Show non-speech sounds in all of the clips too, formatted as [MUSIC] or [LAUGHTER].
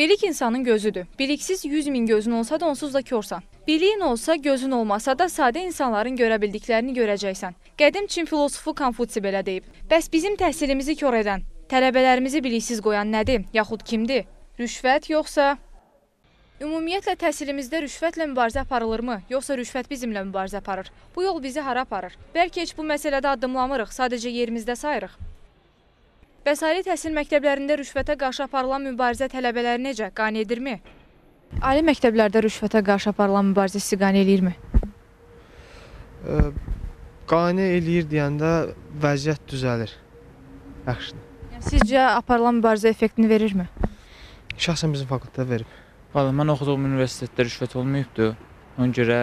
Bilik insanın gözüdür. Biliksiz 100 min gözün olsa da onsuz da körsən. Biliyin olsa, gözün olmasa da sadə insanların görə bildiklərini görəcəksən. Qədim Çin filosofu Konfutsi belə deyib. Bəs bizim təhsilimizi kör edən, tələbələrimizi biliksiz qoyan nədir, yaxud kimdir? Rüşvət yoxsa Ümumiyyətlə təhsilimizdə rüşvətlə mübarizə aparılırmı, yoxsa rüşvət bizimlə mübarizə aparır? Bu yol bizi hara aparır? Bəlkə heç bu məsələdə addımlamırıq, sadəcə yerimizdə sayırıq. Bəs ali təhsil məktəblərində rüşvətə qarşı aparılan mübarizə tələbələri necə? Qane edirmi? Ali məktəblərdə rüşvətə qarşı aparılan mübarizə sizi qane eləyirmi? Qane eləyir deyəndə vəziyyət düzəlir. Yaxşıdır. Yəni sizcə aparılan mübarizə effektini verirmi? Şəxsən bizim fakültədə verib. Valla mən oxuduğum universitetdə rüşvət olmayıbdı. Ona görə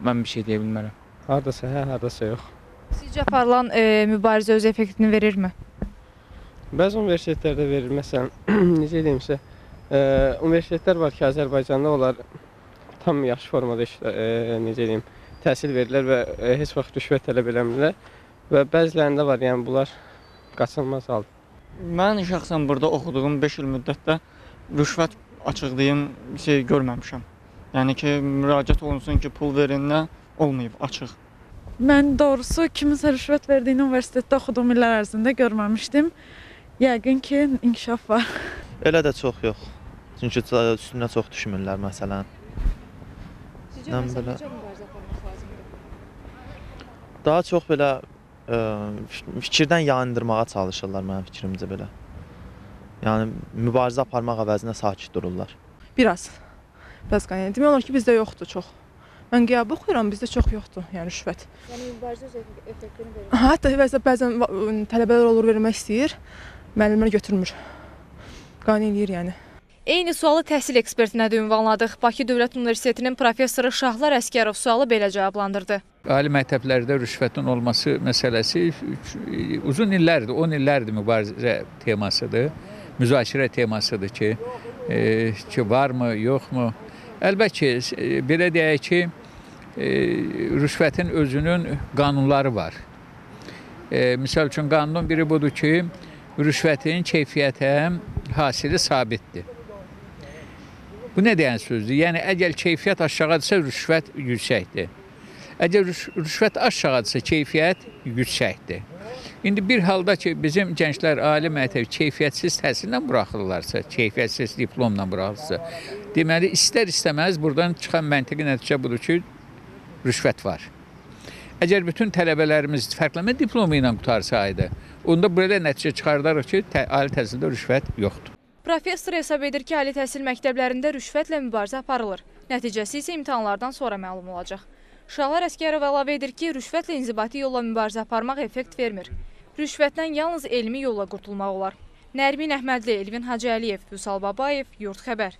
mən bir şey deyə bilmərəm. Hardasa hə, hardasa yox. Sizcə aparılan e, mübarizə öz effektini verirmi? Bəzi universitetlərdə verir. Məsələn, [CLEARS THROAT] necə deyim sizə, e, universitetlər var ki, Azərbaycanda onlar tam yaxşı formada işlə, e, necə deyim, təhsil verirlər və e, heç vaxt rüşvət tələb eləmirlər. Və bəzilərində var, yəni bunlar qaçılmaz haldır. Mən şəxsən burada oxuduğum 5 il müddətdə rüşvət açıqlayım şey görməmişəm. Yəni ki, müraciət olunsun ki, pul verinə olmayıb açıq. Mən doğrusu kiminsə rüşvət verdiyini universitetdə oxuduğum illər ərzində görməmişdim. Yəqin ki, inkişaf var. Elə də çox yox. Çünki üstünə çox düşmürlər məsələn. Sizcə belə- necə mübarizə aparmaq lazımdır? Daha çox belə ə, fikirdən yayındırmağa çalışırlar mənim fikrimcə belə. Yəni mübarizə aparmaq əvəzinə sakit dururlar. Biraz. Bəs qane. Demək olar ki, bizdə yoxdur çox. Mən qiyab oxuyuram, bizdə çox yoxdur, yəni rüşvət. Yəni mübarizə öz effektini verir. Hətta bəzən tələbələr olur vermək istəyir, müəllimlər götürmür. Qane eləyir yəni. Eyni sualı təhsil ekspertinə də ünvanladıq. Bakı Dövlət Universitetinin professoru Şahlar Əskərov sualı belə cavablandırdı. Ali məktəblərdə rüşvətin olması məsələsi uzun illərdir, 10 illərdir mübarizə temasıdır, müzakirə temasıdır ki, e, ki varmı, yoxmu? Əlbəttə ki, e, belə deyək ki, e, rüşvətin özünün qanunları var. E, misal üçün qanunun biri budur ki, rüşvətin keyfiyyətə hasili sabitdir. Bu nə deyən sözdür? Yəni əgər keyfiyyət aşağıdırsa, rüşvət yüksəkdir. Əgər rüş- rüşvət aşağıdırsa, keyfiyyət yüksəkdir. İndi bir halda ki, bizim gənclər ali məktəb keyfiyyətsiz təhsillə buraxırlarsa, keyfiyyətsiz diplomla buraxılırsa, deməli istər-istəməz buradan çıxan məntiqi nəticə budur ki, rüşvət var. Əgər bütün tələbələrimiz fərqlənmə diplomu ilə qutarsaydı, onda belə nəticə çıxardarıq ki, tə ali təhsildə rüşvət yoxdur. Professor hesab edir ki, ali təhsil məktəblərində rüşvətlə mübarizə aparılır. Nəticəsi isə imtahanlardan sonra məlum olacaq. Şahlar Əskərov əlavə edir ki, rüşvətlə inzibati yolla mübarizə aparmaq effekt vermir. Rüşvətdən yalnız elmi yolla qurtulmaq olar. Nərmin Əhmədli, Elvin Hacıəliyev, Vüsal Babayev, Yurt Xəbər.